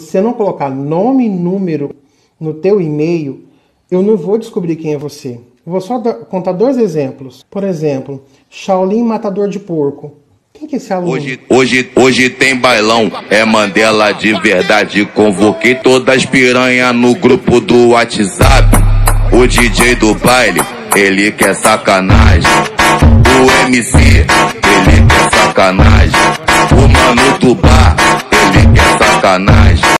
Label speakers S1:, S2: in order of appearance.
S1: Se você não colocar nome e número no teu e-mail, eu não vou descobrir quem é você. Eu vou só contar dois exemplos. Por exemplo, Shaolin Matador de Porco. Quem que é esse aluno?
S2: Hoje, hoje, hoje tem bailão, é Mandela de verdade. Convoquei todas as piranha no grupo do WhatsApp. O DJ do baile, ele quer é sacanagem. O MC, ele quer é sacanagem. O mano do bar, ele quer é sacanagem.